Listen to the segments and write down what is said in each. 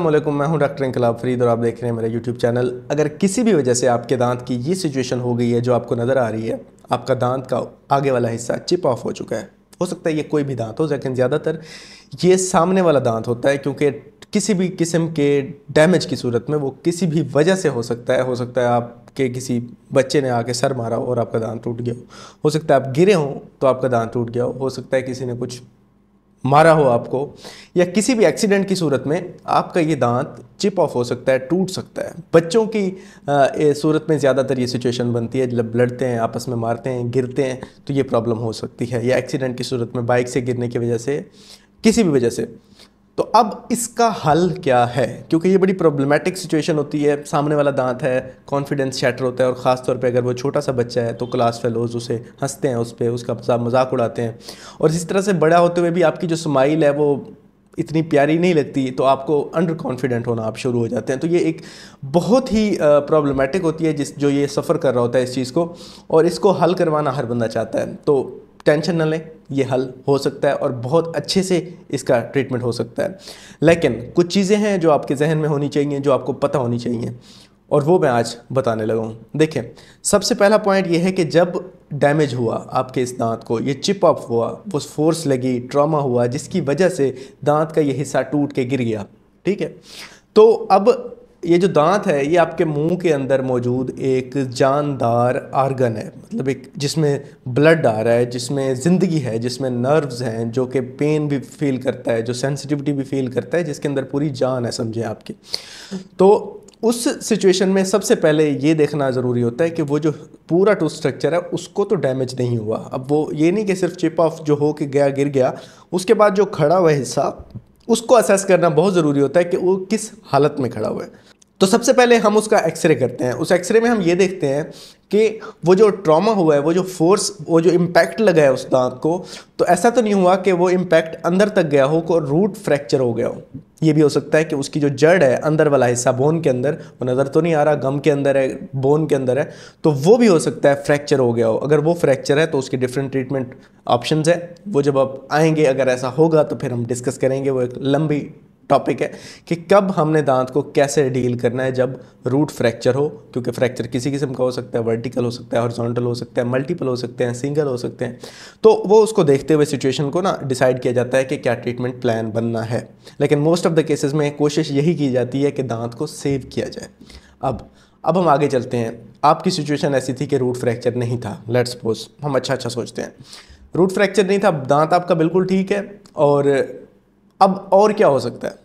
वालेकुम मैं हूँ डॉक्टर इंकलाब फरीद और आप देख रहे हैं मेरा यूट्यूब चैनल। अगर किसी भी वजह से आपके दांत की ये सिचुएशन हो गई है, जो आपको नज़र आ रही है, आपका दांत का आगे वाला हिस्सा चिप ऑफ़ हो चुका है। हो सकता है ये कोई भी दांत हो, लेकिन ज़्यादातर ये सामने वाला दांत होता है, क्योंकि किसी भी किस्म के डैमेज की सूरत में वो किसी भी वजह से हो सकता है। हो सकता है आपके किसी बच्चे ने आके सर मारा हो और आपका दांत टूट गया हो। सकता है आप गिरे हों तो आपका दांत टूट गया हो सकता है किसी ने कुछ मारा हो आपको, या किसी भी एक्सीडेंट की सूरत में आपका ये दांत चिप ऑफ़ हो सकता है, टूट सकता है। बच्चों की सूरत में ज़्यादातर ये सिचुएशन बनती है, जब लड़ते हैं, आपस में मारते हैं, गिरते हैं तो ये प्रॉब्लम हो सकती है। या एक्सीडेंट की सूरत में बाइक से गिरने की वजह से, किसी भी वजह से। तो अब इसका हल क्या है? क्योंकि ये बड़ी प्रॉब्लमेटिक सिचुएशन होती है, सामने वाला दांत है कॉन्फिडेंस शैटर होता है और ख़ास तौर पे अगर वो छोटा सा बच्चा है तो क्लास फेलोज उसे हँसते हैं उस पर उसका मज़ाक उड़ाते हैं। और इस तरह से बड़ा होते हुए भी आपकी जो स्माइल है, वो इतनी प्यारी नहीं लगती तो आपको अंडर कॉन्फिडेंट होना आप शुरू हो जाते हैं। तो ये एक बहुत ही प्रॉब्लमेटिक होती है जिस, जो ये सफ़र कर रहा होता है इस चीज़ को, और इसको हल करवाना हर बंदा चाहता है। तो टेंशन न लें, ये हल हो सकता है और बहुत अच्छे से इसका ट्रीटमेंट हो सकता है। लेकिन कुछ चीज़ें हैं जो आपके जहन में होनी चाहिए, जो आपको पता होनी चाहिए, और वो मैं आज बताने लगा हूँ। देखें सबसे पहला पॉइंट ये है कि जब डैमेज हुआ आपके इस दांत को, ये चिप ऑफ़ हुआ वो फोर्स लगी ट्रॉमा हुआ, जिसकी वजह से दांत का ये हिस्सा टूट के गिर गया, ठीक है? तो अब ये जो दांत है, ये आपके मुँह के अंदर मौजूद एक जानदार आर्गन है। मतलब एक जिसमें ब्लड आ रहा है, जिसमें ज़िंदगी है, जिसमें नर्व्स हैं, जो कि पेन भी फील करता है, जो सेंसिटिविटी भी फील करता है, जिसके अंदर पूरी जान है, समझे आपकी। तो उस सिचुएशन में सबसे पहले ये देखना ज़रूरी होता है कि वो जो पूरा टूथ स्ट्रक्चर है, उसको तो डैमेज नहीं हुआ। अब वो ये नहीं कि सिर्फ़ चिप ऑफ़ जो हो के गया, गिर गया, उसके बाद जो खड़ा हुआ हिस्सा, उसको असेस करना बहुत ज़रूरी होता है कि वो किस हालत में खड़ा हुआ है। तो सबसे पहले हम उसका एक्सरे करते हैं। उस एक्सरे में हम ये देखते हैं कि वो जो ट्रॉमा हुआ है, वो जो फोर्स, वो जो इम्पैक्ट लगा है उस दांत को तो ऐसा तो नहीं हुआ कि वो इम्पैक्ट अंदर तक गया हो, को रूट फ्रैक्चर हो गया हो। ये भी हो सकता है कि उसकी जो जड़ है, अंदर वाला हिस्सा, बोन के अंदर, वो नज़र तो नहीं आ रहा, गम के अंदर है, बोन के अंदर है तो वो भी हो सकता है फ्रैक्चर हो गया हो। अगर वो फ्रैक्चर है तो उसकी डिफरेंट ट्रीटमेंट ऑप्शन है। वो जब आप आएँगे, अगर ऐसा होगा तो फिर हम डिस्कस करेंगे, वो एक लंबी टॉपिक है कि कब हमने दांत को कैसे डील करना है जब रूट फ्रैक्चर हो, क्योंकि फ्रैक्चर किसी किस्म का हो सकता है वर्टिकल हो सकता है हॉरिजॉन्टल हो सकता है मल्टीपल हो सकते हैं सिंगल हो सकते हैं। तो वो उसको देखते हुए सिचुएशन को ना डिसाइड किया जाता है कि क्या ट्रीटमेंट प्लान बनना है। लेकिन मोस्ट ऑफ़ द केसेस में कोशिश यही की जाती है कि दांत को सेव किया जाए। अब अब हम आगे चलते हैं। आपकी सिचुएशन ऐसी थी कि रूट फ्रैक्चर नहीं था। लेट्स सपोज़ हम अच्छा अच्छा सोचते हैं। रूट फ्रैक्चर नहीं था, दांत आपका बिल्कुल ठीक है और अब और क्या हो सकता है?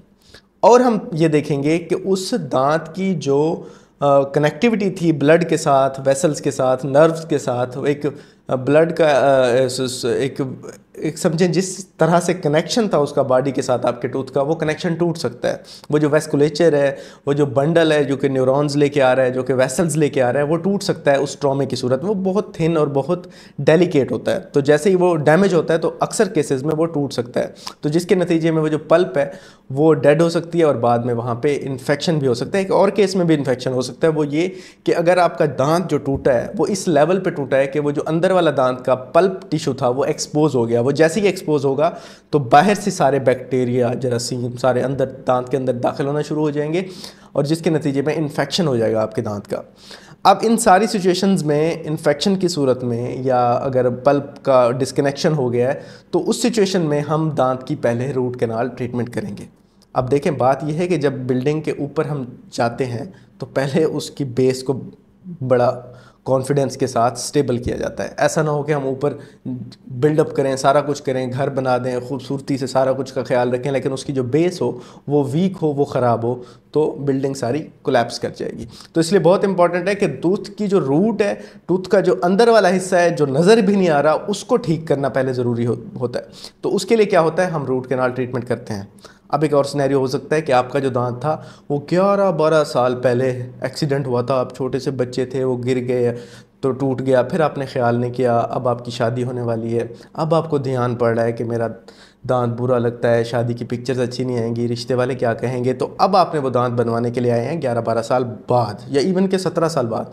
और हम ये देखेंगे कि उस दांत की जो कनेक्टिविटी थी ब्लड के साथ वेसल्स के साथ नर्व्स के साथ एक ब्लड का एक एक समझें, जिस तरह से कनेक्शन था उसका बॉडी के साथ आपके टूथ का, वो कनेक्शन टूट सकता है। वो जो वेस्कुलेचर है, वो जो बंडल है, जो कि न्यूरॉन्स लेके आ रहा है, जो कि वेसल्स लेके आ रहा है, वो टूट सकता है उस ट्रॉमे की सूरत। वो बहुत थिन और बहुत डेलिकेट होता है। तो जैसे ही वो डैमेज होता है तो अक्सर केसेस में वो टूट सकता है। तो जिसके नतीजे में वो जो पल्प है, वो डेड हो सकती है और बाद में वहाँ पर इन्फेक्शन भी हो सकता है। एक और केस में भी इन्फेक्शन हो सकता है, वो ये कि अगर आपका दांत जो टूटा है, वो इस लेवल पर टूटा है कि वो जो अंदर वाला दांत का पल्प टिश्यू था, वो एक्सपोज हो गया। वो जैसे ही एक्सपोज होगा तो बाहर से सारे बैक्टीरिया जरासीम सारे अंदर, दांत के अंदर दाखिल होना शुरू हो जाएँगे और जिसके नतीजे में इन्फेक्शन हो जाएगा आपके दांत का। अब इन सारी सिचुएशंस में इन्फेक्शन की सूरत में या अगर पल्प का डिस्कनेक्शन हो गया है तो उस सिचुएशन में हम दांत की पहले रूट कैनाल ट्रीटमेंट करेंगे। अब देखें, बात यह है कि जब बिल्डिंग के ऊपर हम जाते हैं तो पहले उसकी बेस को बड़ा कॉन्फिडेंस के साथ स्टेबल किया जाता है। ऐसा ना हो कि हम ऊपर बिल्डअप करें सारा कुछ करें घर बना दें खूबसूरती से सारा कुछ का ख्याल रखें लेकिन उसकी जो बेस हो वो वीक हो वो ख़राब हो तो बिल्डिंग सारी कोलेप्स कर जाएगी। तो इसलिए बहुत इंपॉर्टेंट है कि टूथ की जो रूट है टूथ का जो अंदर वाला हिस्सा है जो नज़र भी नहीं आ रहा उसको ठीक करना पहले ज़रूरी हो, होता है। तो उसके लिए क्या होता है? हम रूट कैनाल ट्रीटमेंट करते हैं। अब एक और सिनेरियो हो सकता है कि आपका जो दांत था, वो ग्यारह बारह साल पहले एक्सीडेंट हुआ था। आप छोटे से बच्चे थे, वो गिर गए तो टूट गया। फिर आपने ख्याल नहीं किया, अब आपकी शादी होने वाली है। अब आपको ध्यान पड़ रहा है कि मेरा दांत बुरा लगता है, शादी की पिक्चर्स अच्छी नहीं आएँगी, रिश्ते वाले क्या कहेंगे? तो अब आपने वो दांत बनवाने के लिए आए हैं ग्यारह बारह साल बाद या इवन के सत्रह साल बाद।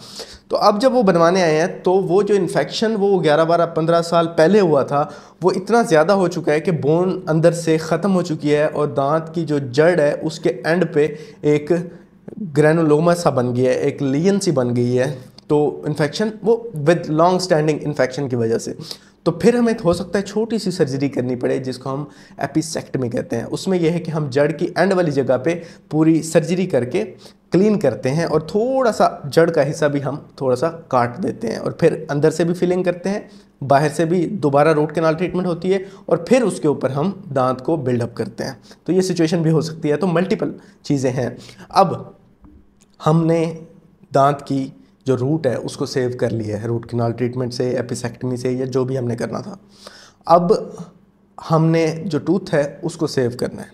तो अब जब वो बनवाने आए हैं तो वो जो इन्फेक्शन वो ग्यारह बारह पंद्रह साल पहले हुआ था, वो इतना ज़्यादा हो चुका है कि बोन अंदर से ख़त्म हो चुकी है और दांत की जो जड़ है, उसके एंड पे एक ग्रैनुलोमा सा बन गया है, एक लियन सी बन गई है। तो इन्फेक्शन वो विद लॉन्ग स्टैंडिंग इन्फेक्शन की वजह से। तो फिर हमें हो सकता है छोटी सी सर्जरी करनी पड़े, जिसको हम एपिसेक्टमी कहते हैं। उसमें यह है कि हम जड़ की एंड वाली जगह पे पूरी सर्जरी करके क्लीन करते हैं और थोड़ा सा जड़ का हिस्सा भी हम थोड़ा सा काट देते हैं और फिर अंदर से भी फिलिंग करते हैं, बाहर से भी दोबारा रूट केनाल ट्रीटमेंट होती है और फिर उसके ऊपर हम दांत को बिल्डअप करते हैं। तो ये सिचुएशन भी हो सकती है। तो मल्टीपल चीज़ें हैं। अब हमने दांत की जो रूट है, उसको सेव कर लिया है रूट किनाल ट्रीटमेंट से एपिसेक्टमी से या जो भी हमने करना था। अब हमने जो टूथ है, उसको सेव करना है,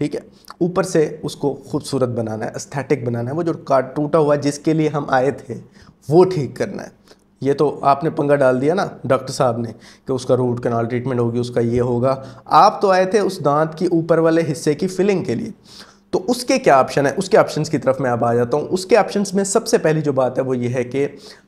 ठीक है? ऊपर से उसको खूबसूरत बनाना है एस्थेटिक बनाना है। वो जो काट टूटा हुआ जिसके लिए हम आए थे, वो ठीक करना है। ये तो आपने पंगा डाल दिया ना डॉक्टर साहब ने, कि उसका रूट कनाल ट्रीटमेंट होगी, उसका ये होगा। आप तो आए थे उस दांत की ऊपर वाले हिस्से की फिलिंग के लिए। तो उसके क्या ऑप्शन है? उसके ऑप्शंस की तरफ़ मैं अब आ जाता हूँ। उसके ऑप्शंस में सबसे पहली जो बात है वो ये है कि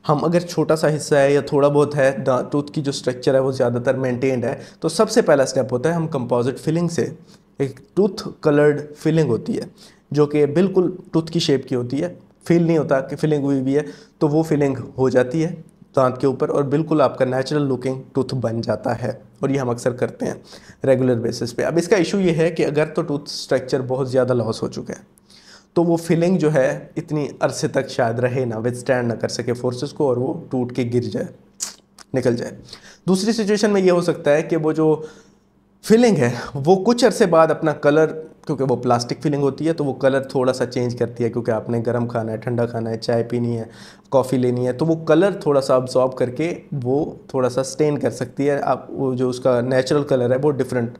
हम अगर छोटा सा हिस्सा है या थोड़ा बहुत है टूथ की जो स्ट्रक्चर है वो ज़्यादातर मेंटेन्ड है तो सबसे पहला स्टेप होता है हम कंपोजिट फिलिंग से एक टूथ कलर्ड फिलिंग होती है, जो कि बिल्कुल टूथ की शेप की होती है। फील नहीं होता कि फिलिंग हुई भी है तो वो फिलिंग हो जाती है। दांत के ऊपर और बिल्कुल आपका नेचुरल लुकिंग टूथ बन जाता है और ये हम अक्सर करते हैं रेगुलर बेसिस पे। अब इसका इशू ये है कि अगर तो टूथ स्ट्रक्चर बहुत ज़्यादा लॉस हो चुका है तो वो फिलिंग जो है इतनी अरसे तक शायद रहे ना विद स्टैंड ना कर सके फोर्सेस को और वो टूट के गिर जाए, निकल जाए। दूसरी सिचुएशन में ये हो सकता है कि वो जो फिलिंग है, वो कुछ अरसे बाद अपना कलर क्योंकि वो प्लास्टिक फिलिंग होती है तो वो कलर थोड़ा सा चेंज करती है, क्योंकि आपने गर्म खाना है, ठंडा खाना है, चाय पीनी है कॉफ़ी लेनी है तो वो कलर थोड़ा सा अब्जॉर्ब करके वो थोड़ा सा स्टेन कर सकती है। आप, वो जो उसका नेचुरल कलर है, वो डिफरेंट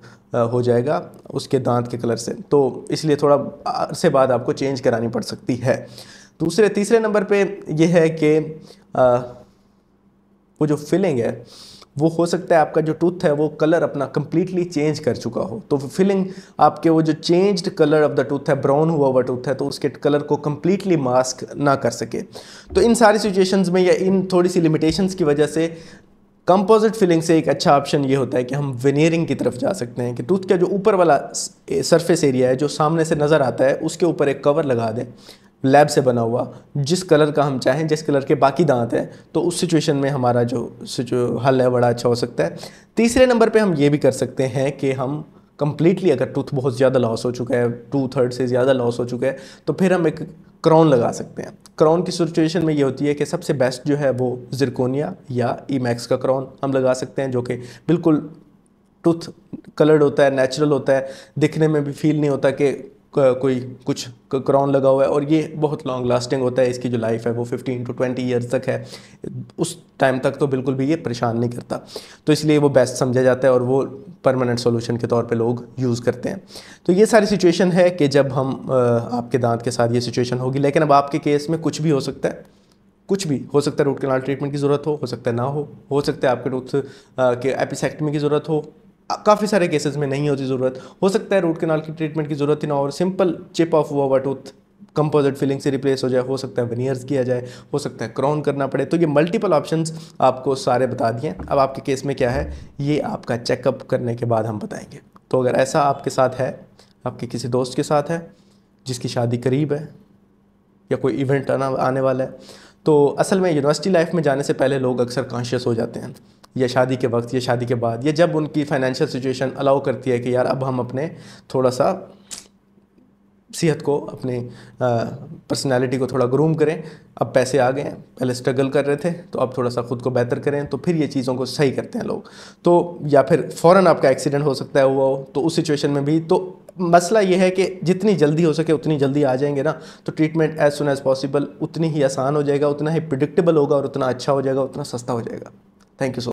हो जाएगा उसके दांत के कलर से। तो इसलिए थोड़ा अरसे बाद आपको चेंज करानी पड़ सकती है। दूसरे, तीसरे नंबर पर यह है कि वो जो फिलिंग है वो हो सकता है आपका जो टूथ है वो कलर अपना कम्प्लीटली चेंज कर चुका हो। तो फिलिंग आपके वो जो changed colour of the tooth है ब्राउन हुआ हुआ टूथ है तो उसके कलर को कम्प्लीटली मास्क ना कर सके। तो इन सारी सिचुएशंस में या इन थोड़ी सी लिमिटेशंस की वजह से कंपोजिट फिलिंग से एक अच्छा ऑप्शन ये होता है कि हम वेनियरिंग की तरफ़ जा सकते हैं, कि टूथ का जो ऊपर वाला सरफेस एरिया है, जो सामने से नज़र आता है, उसके ऊपर एक कवर लगा दें। लैब से बना हुआ, जिस कलर का हम चाहें, जिस कलर के बाकी दांत हैं तो उस सिचुएशन में हमारा जो जो हल है, बड़ा अच्छा हो सकता है। तीसरे नंबर पे हम ये भी कर सकते हैं कि हम कम्प्लीटली अगर टूथ बहुत ज़्यादा लॉस हो चुका है टू थर्ड से ज़्यादा लॉस हो चुका है तो फिर हम एक क्राउन लगा सकते हैं। क्राउन की सिचुएशन में ये होती है कि सबसे बेस्ट जो है वो जिरकोनिया या ई मैक्स का क्राउन हम लगा सकते हैं, जो कि बिल्कुल टूथ कलर्ड होता है नेचुरल होता है। दिखने में भी फील नहीं होता कि कोई कुछ क्राउन लगा हुआ है और ये बहुत लॉन्ग लास्टिंग होता है, इसकी जो लाइफ है वो 15 टू 20 ईयर्स तक है। उस टाइम तक तो बिल्कुल भी ये परेशान नहीं करता। तो इसलिए वो बेस्ट समझा जाता है और वो परमानेंट सॉल्यूशन के तौर पे लोग यूज़ करते हैं। तो ये सारी सिचुएशन है कि जब हम आपके दांत के साथ ये सिचुएशन होगी, लेकिन अब आपके केस में कुछ भी हो सकता है। कुछ भी, हो सकता है रूट कैनाल ट्रीटमेंट की ज़रूरत हो हो सकता है ना हो हो सकता है आपके टूथ के एपिसेक्टमी की ज़रूरत हो काफ़ी सारे केसेस में नहीं होती ज़रूरत। हो सकता है रूट केनाल की ट्रीटमेंट की ज़रूरत ही ना और सिंपल चिप ऑफ़ हुआ हुआ टूथ कंपोजिट फिलिंग से रिप्लेस हो जाए, हो सकता है वनियर्स किया जाए, हो सकता है क्राउन करना पड़े। तो ये मल्टीपल ऑप्शंस आपको सारे बता दिए। अब आपके केस में क्या है? ये आपका चेकअप करने के बाद हम बताएँगे। तो अगर ऐसा आपके साथ है, आपके किसी दोस्त के साथ है, जिसकी शादी करीब है, या कोई इवेंट आना, आने वाला है तो असल में यूनिवर्सिटी लाइफ में जाने से पहले लोग अक्सर कॉन्शियस हो जाते हैं। या शादी के वक्त, या शादी के बाद, या जब उनकी फाइनेंशियल सिचुएशन अलाउ करती है कि यार, अब हम अपने थोड़ा सा सेहत को, अपने पर्सनालिटी को थोड़ा ग्रूम करें। अब पैसे आ गए हैं, पहले स्ट्रगल कर रहे थे तो अब थोड़ा सा ख़ुद को बेहतर करें तो फिर ये चीज़ों को सही करते हैं लोग। तो या फिर फ़ौर आपका एक्सीडेंट हो सकता है, हुआ हो तो उस सिचुएशन में भी तो मसला ये है कि जितनी जल्दी हो सके, उतनी जल्दी आ जाएँगे ना तो treatment as soon as possible उतनी ही आसान हो जाएगा, उतना ही प्रिडिक्टेबल होगा, और उतना अच्छा हो जाएगा, उतना सस्ता हो जाएगा। Thank you so